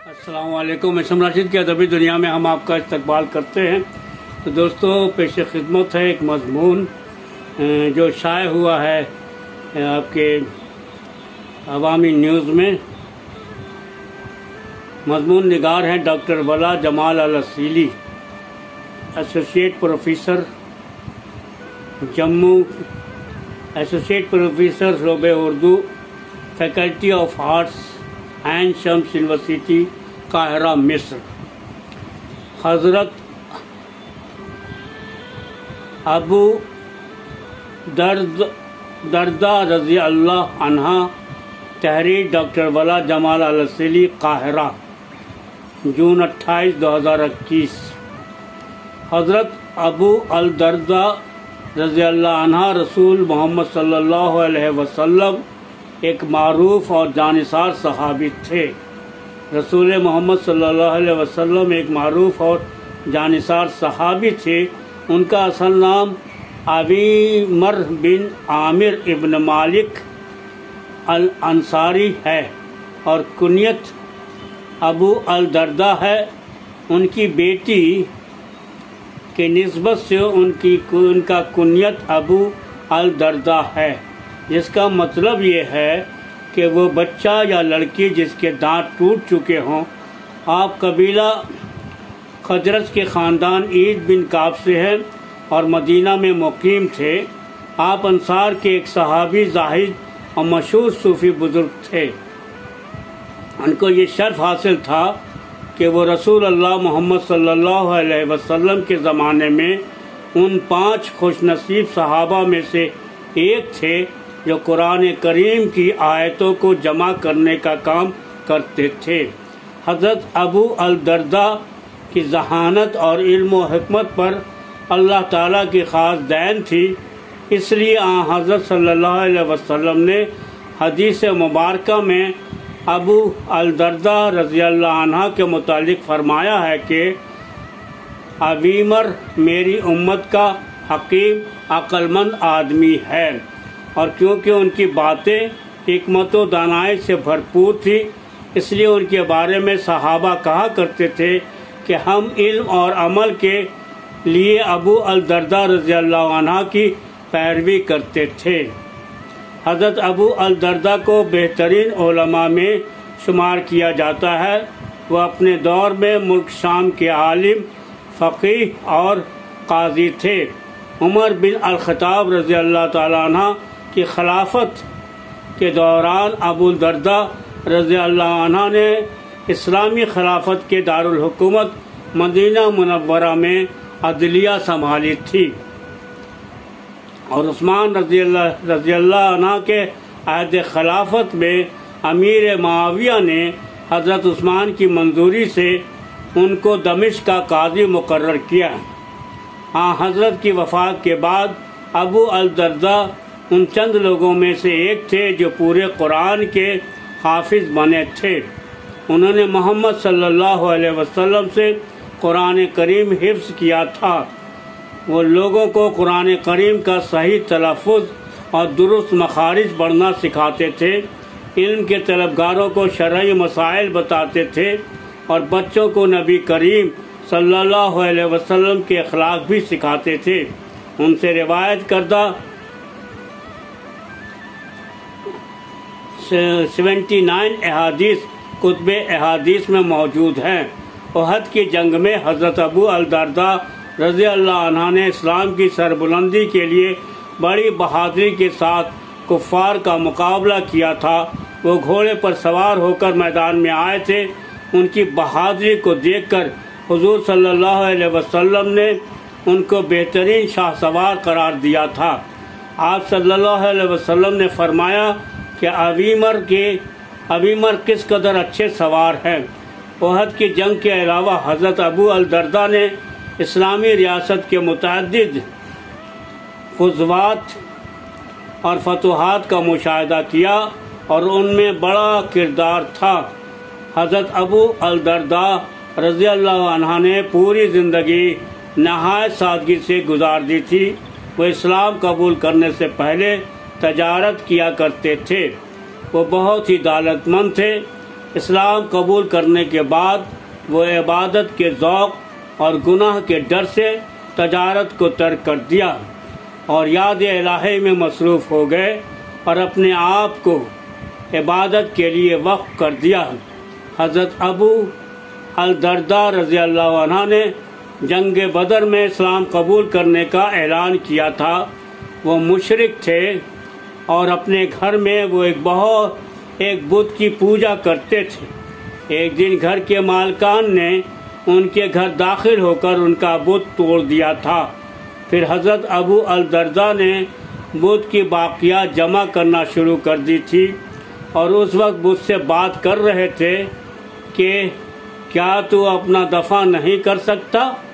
असलकुम इसम राशिद की अदबी दुनिया में हम आपका इस्तकबाल करते हैं। तो दोस्तों, पेश खिदमत है एक मजमून जो शाये हुआ है आपके अवामी न्यूज़ में। मजमून निगार हैं doctor Wala Jamal Alasili associate professor, Jammu associate professor शोबे Urdu, faculty of arts and Shams university काहरा मिस्र हज़रत अबू दर्द दर्दा रज़ी अल्लाह अनहा तहरीर डॉक्टर वला जमाल अलसली काहरा जून 28 2021 हज़रत अबू अल दर्दा रज़ी अल्लाह अनहा रसूल मोहम्मद सल्लल्लाहु अलैहि वसल्लम एक मरूफ और जानसार सहाबी थे। रसूल मोहम्मद सल्लल्लाहु अलैहि वसल्लम एक मरूफ और जानसार सहाबी थे। उनका असल नाम अबीमर बिन आमिर इब्न मालिक अल अंसारी है और कुनियत अबू अल दर्दा है। उनकी बेटी के नस्बत से उनकी उनका कुनियत अबू अल दर्दा है। जिसका मतलब ये है कि वो बच्चा या लड़की जिसके दांत टूट चुके हों, आप कबीला खजरत के ख़ानदान ईद बिन काब से हैं और मदीना में मुकीम थे। आप अंसार के एक सहाबी जाहिद और मशहूर सूफी बुज़ुर्ग थे। उनको ये शर्फ हासिल था कि वो रसूल अल्लाह मोहम्मद सल्लल्लाहु अलैहि वसल्लम के ज़माने में उन पाँच खुशनसीब सहाबा में से एक थे जो कुरान करीम की आयतों को जमा करने का काम करते थे। हज़रत अबू अल दर्दा की जहानत और इल्म हमत पर अल्लाह ताला की ख़ास दैन थी। इसलिए हज़रत सल्लल्लाहु अलैहि वसल्लम ने हदीस मुबारक में अबू अल दर्दा रज़ी अल्लाह के मुतालिक फरमाया है कि अवीमर मेरी उम्मत का हकीम, अक्लमंद आदमी है। और क्योंकि उनकी बातें हमत दानाई से भरपूर थी, इसलिए उनके बारे में सहाबा कहा करते थे कि हम इल्म और अमल के लिए अबू अल दर्दा रज़ी अल्लाह की पैरवी करते थे। हज़रत अबू अल दर्दा को बेहतरीन ओलमा में शुमार किया जाता है। वह अपने दौर में मुल्क शाम के आलिम, फ़कीह और काजी थे। उमर बिन अलखताब रज़ी अल्लाह तला की खिलाफत के दौरान अबू दर्दा रज़ी अल्लाह ने इस्लामी खिलाफत के दारुल हुकूमत मदीना मुनवरा में अदलिया संभाली थी। और उस्मान रज़ी अल्लाह के अहद खिलाफत में अमीर माविया ने हज़रत उस्मान की मंजूरी से उनको दमिश का काजी मुकर किया। हाँ हज़रत की वफात के बाद अबू अल दर्दा उन चंद लोगों में से एक थे जो पूरे कुरान के हाफिज बने थे। उन्होंने मोहम्मद सल्लल्लाहु अलैहि वसल्लम से कुरान करीम हिफ्स किया था। वो लोगों को कुरान करीम का सही तलफ़ और दुरुस्त मखारिज पढ़ना सिखाते थे। इल्म के तलबगारों को शर्य मसाइल बताते थे और बच्चों को नबी करीम सल्लल्लाहु अलैहि वसल्लम के अखलाक भी सिखाते थे। उनसे रिवायत करदा सेवेंटी नाइन अहादीस, कुतब अहादीस में मौजूद हैं। उहद की जंग में हज़रत अबू अल दरदा रज़ी अल्लाह ने इस्लाम की सरबुलंदी के लिए बड़ी बहादुरी के साथ कुफ़ार का मुकाबला किया था। वो घोड़े पर सवार होकर मैदान में आए थे। उनकी बहादुरी को देखकर हुजूर सल्लल्लाहु अलैहि वसल्लम ने उनको बेहतरीन शाह सवार करार दिया था। आप सल्लल्लाहु अलैहि वसल्लम ने फरमाया कि अवीमर के अवीमर किस कदर अच्छे सवार हैं? ओहद की जंग के अलावा हज़रत अबू अल दर्दा ने इस्लामी रियासत के मुतद खुजवात और फतूहत का मुशाह किया और उनमें बड़ा किरदार था। हज़रत अबू अल दर्दा रज़ी अल्लाह ने पूरी ज़िंदगी नहाय सादगी से गुजार दी थी। वो इस्लाम कबूल करने से पहले तजारत किया करते थे। वो बहुत ही दौलतमंद थे। इस्लाम कबूल करने के बाद वो इबादत के ज़ौक़ और गुनाह के डर से तजारत को तर्क कर दिया और याद इलाही में मसरूफ़ हो गए और अपने आप को इबादत के लिए वक्फ कर दिया। हज़रत अबू अल दरदा रज़ी अल्लाह ने जंग बदर में इस्लाम कबूल करने का ऐलान किया था। वो मुशरक थे। और अपने घर में वो एक बहुत, एक बुत की पूजा करते थे। एक दिन घर के मालकान ने उनके घर दाखिल होकर उनका बुत तोड़ दिया था। फिर हज़रत अबू अल दरदा ने बुत की बाकिया जमा करना शुरू कर दी थी और उस वक्त बुद्ध से बात कर रहे थे कि, क्या तू अपना दफ़ा नहीं कर सकता?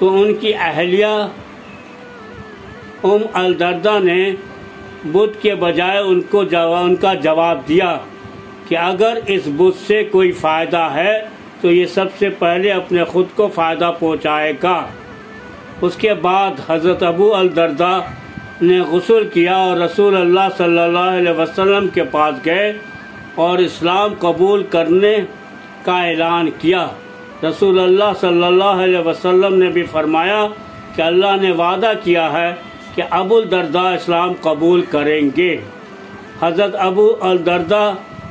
तो उनकी अहलिया उम अल दरदा ने बुत के बजाय उनको जवाब उनका जवाब दिया कि अगर इस बुत से कोई फ़ायदा है तो ये सबसे पहले अपने खुद को फ़ायदा पहुंचाएगा। उसके बाद हज़रत अबू अल दरदा ने गसल किया और रसूल अल्लाह सल्लल्लाहु अलैहि वसल्लम के पास गए और इस्लाम कबूल करने का ऐलान किया। रसूल अल्लाह सल्लल्लाहु अलैहि वसल्लम ने भी फरमाया कि अल्लाह ने वादा किया है कि अबुल दरदा इस्लाम कबूल करेंगे। हज़रत अबू अल दरदा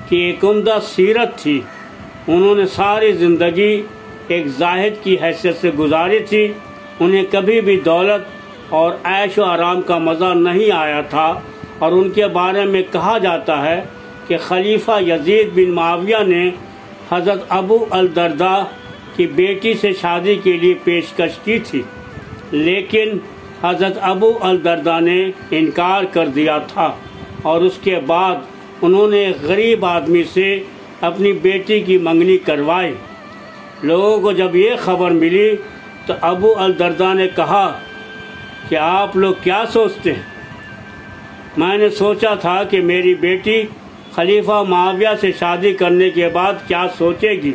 की एक उमदा सीरत थी। उन्होंने सारी ज़िंदगी एक जाहिद की हैसियत से गुजारी थी। उन्हें कभी भी दौलत और ऐश आराम का मज़ा नहीं आया था और उनके बारे में कहा जाता है कि खलीफा यजीद बिन माविया ने हज़रत अबू अल दरदा की बेटी से शादी के लिए पेशकश की थी। लेकिन हज़रत अबू अल दरदा ने इनकार कर दिया था और उसके बाद उन्होंने गरीब आदमी से अपनी बेटी की मंगनी करवाई। लोगों को जब ये खबर मिली तो अबू अल दरदा ने कहा, कि आप लोग क्या सोचते हैं? मैंने सोचा था कि मेरी बेटी खलीफा माविया से शादी करने के बाद क्या सोचेगी,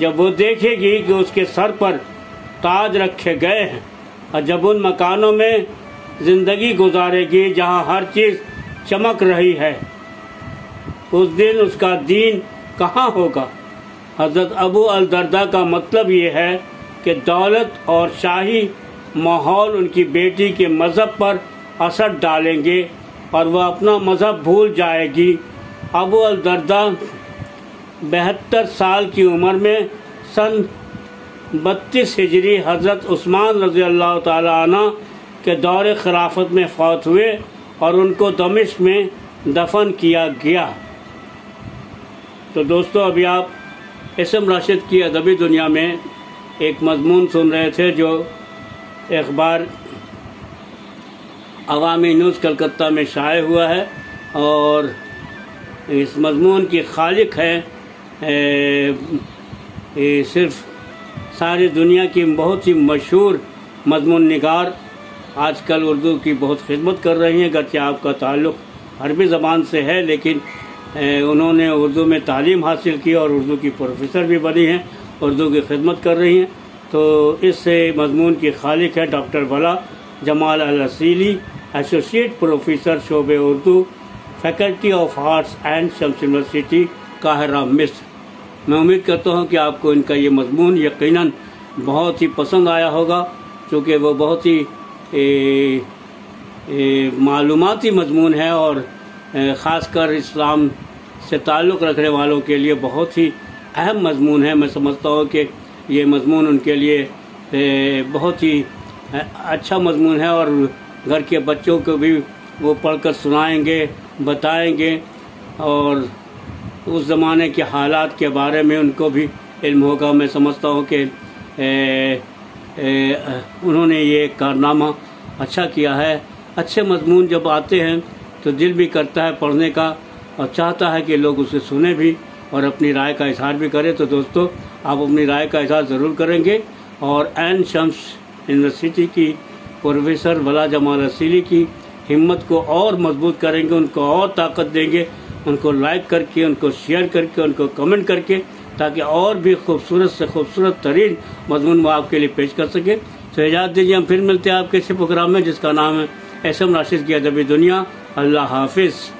जब वो देखेगी कि उसके सर पर ताज रखे गए हैं। और जब उन मकानों में ज़िंदगी गुजारेगी जहाँ हर चीज़ चमक रही है, उस दिन उसका दीन कहाँ होगा? हज़रत अबू अल दरदा का मतलब ये है कि दौलत और शाही माहौल उनकी बेटी के मज़हब पर असर डालेंगे और वह अपना मज़हब भूल जाएगी। अबू अल दरदा बहत्तर साल की उम्र में सन बत्तीस हिजरी हज़रत उस्मान रज़ी अल्लाह तला के दौर खिलाफत में फौत हुए और उनको दमिश में दफन किया गया। तो दोस्तों अभी आप इसम राशिद की अदबी दुनिया में एक मजमून सुन रहे थे जो अखबार अवामी न्यूज़ कलकत्ता में शाये हुआ है और इस मजमून की खालिक है ए, ए, सिर्फ़ सारी दुनिया की बहुत ही मशहूर मजमून निगार आजकल उर्दू की बहुत खिदमत कर रही हैं अगरचे आपका ताल्लुक़ अरबी ज़बान से है, लेकिन उन्होंने उर्दू में तालीम हासिल की और उर्दू की प्रोफेसर भी बनी हैं, उर्दू की खिदमत कर रही हैं। तो इस मजमून की खालिक है doctor Wala Jamal Asili associate professor शोब Urdu, faculty of arts and Shams university, काहरा मिस्र। मैं उम्मीद करता हूँ कि आपको इनका ये मजमून यकीनन बहुत ही पसंद आया होगा, क्योंकि वो बहुत ही मालूमती मजमून है और ख़ासकर इस्लाम से ताल्लुक़ रखने वालों के लिए बहुत ही अहम मजमून है। मैं समझता हूँ कि ये मजमून उनके लिए बहुत ही अच्छा मजमून है और घर के बच्चों को भी वो पढ़कर सुनाएँगे, बताएँगे और उस ज़माने के हालात के बारे में उनको भी इल्म होगा। मैं समझता हूँ कि उन्होंने ये कारनामा अच्छा किया है। अच्छे मजमून जब आते हैं तो दिल भी करता है पढ़ने का और चाहता है कि लोग उसे सुने भी और अपनी राय का इजहार भी करें। तो दोस्तों, आप अपनी राय का इजहार ज़रूर करेंगे। और एन शम्स यूनिवर्सिटी की प्रोफेसर वला जमाल रसीली की हिम्मत को और मज़बूत करेंगे, उनको और ताकत देंगे। उनको लाइक करके, उनको शेयर करके, उनको कमेंट करके, ताकि और भी खूबसूरत से खूबसूरत तरीन मजमून वो आपके लिए पेश कर सकें। तो इजाज़त दीजिए, हम फिर मिलते हैं आपके इसी प्रोग्राम में, जिसका नाम है एस एम राशिद की अदबी दुनिया। अल्लाह हाफिज़।